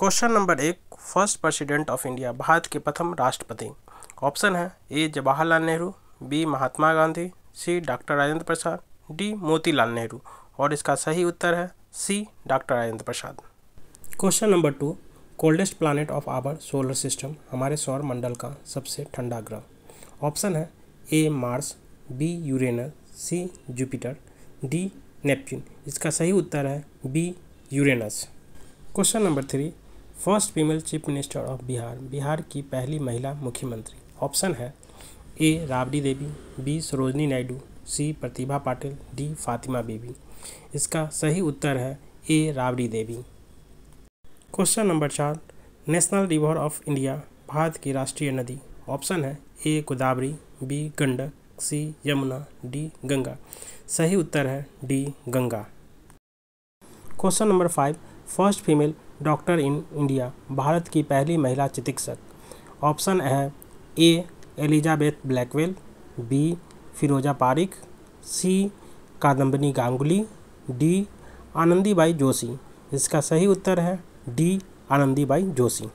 Question number एक first president of India Bharat के प्रथम राष्ट्रपति। ऑप्शन है A Jawaharlal Nehru B Mahatma Gandhi C doctor Rajendra Prasad D Motilal Nehru. और इसका सही उत्तर है C doctor Rajendra Prasad. Question number two coldest planet of our solar system हमारे सौर मंडल का सबसे ठंडा ग्रह। ऑप्शन है A Mars B Uranus C Jupiter D Neptune इसका सही उत्तर है B Uranus question number three first female chief minister of Bihar Bihar की पहली महिला मुख्यमंत्री। ऑप्शन है, A, Rabri Devi, B, Sarojini Naidu, C, Pratibha Patil, D, Fatima Bibi. इसका सही उत्तर है, A, Rabri Devi. Question number चार, national river of India, Bharat की राष्ट्रीय नदी। ऑप्शन है, A, Godavari, B, Gandak, C, Yamuna, D, Ganga. सही उत्तर है, D, Ganga. Question number five, first female doctor in India, Bharat की पहली महिला चिकित्सक। ऑप्शन है A, Elizabeth Blackwell, B, Firoza Parikh, C, Kadambini Ganguly, D, Anandibai Joshi. इसका सही उत्तर है डी, आनंदीबाई जोशी।